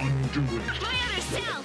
Undoing. My other self!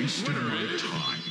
wasting my time.